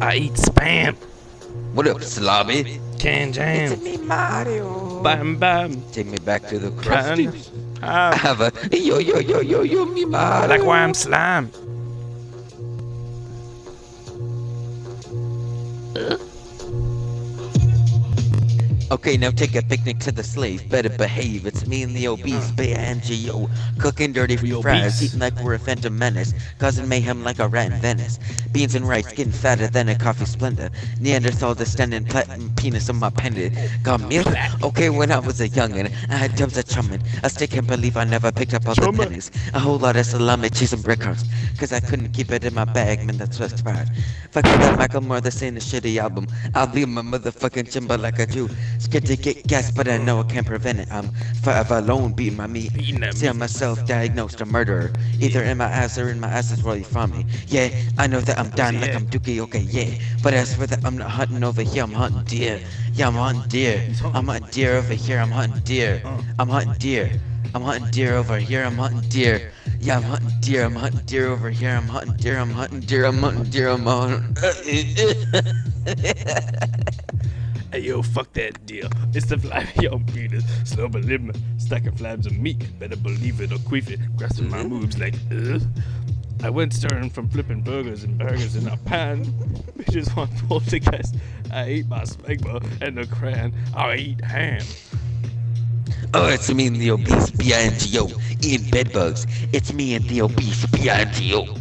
I eat spam. What up, Slobby? Can jam. It's me, Mario. Bam bam. Take me back to the Can. crusty. Ah. I Have. have a yo yo yo yo yo me Mario. Like why I'm slime. Okay, now take a picnic to the slave. Better behave. It's me and the obese Bear and Geo. Cooking dirty We fries, eating like we're a phantom menace. Causing mayhem like a rat in Venice. Beans and rice getting fatter than a coffee splendor. Neanderthal descendant, platinum penis on my pendant. Got milk? Okay, when I was a youngin', I had tubs of chummin'. I still can't believe I never picked up all the pennies. A whole lot of salami, cheese, and hearts. Cause I couldn't keep it in my bag, man, that's what's right. Fuck that Macklemore, this ain't a shitty album. I'll be my motherfucking chimba like I do. Scared to get gas, but I know I can't prevent it. I'm forever alone, beating my meat. See, I'm myself diagnosed a murderer. Either in my ass or in my ass is where you from me. Yeah, I know that I'm dying like. I'm Dookie, okay, yeah. But as for that, I'm not hunting over here, I'm hunting deer. Yeah, I'm hunting deer. I'm hunting deer over here, I'm hunting deer. I'm hunting deer. I'm hunting deer over here, I'm hunting deer. Yeah, I'm hunting deer, I'm hunting deer over here, I'm hunting deer, I'm hunting deer, I'm hunting deer, I'm hunting. Hey yo, fuck that deal. It's the fly yo penis. Slow but limit. Stacking flabs of meat. Better believe it or queef it. Grasping my mm-hmm. moves like ugh. I went stirring from flipping burgers and burgers in a pan. Bitches want poltergeist. I eat my smegma and the cran. I eat ham. Oh, it's me and the obese B-I-N-G-O, eating bedbugs. It's me and the obese B-I-N-G-O.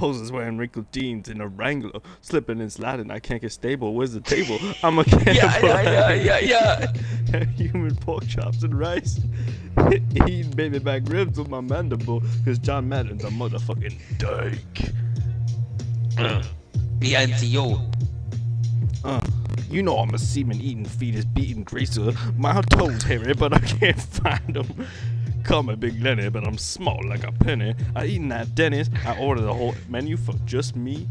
Poses wearing wrinkled jeans in a Wrangler. Slipping and sliding. I can't get stable. Where's the table? I'm a cannibal. Yeah, yeah, yeah, yeah, yeah. Human pork chops and rice. Eating baby back ribs with my mandible. Cause John Madden's a motherfucking dyke. B-I-N-G-O. Uh, you know I'm a semen eating fetus beating greaser. My toes hairy, but I can't find them. Call me Big Lenny, but I'm small like a penny. I eating at Denny's. I ordered the whole menu for just me.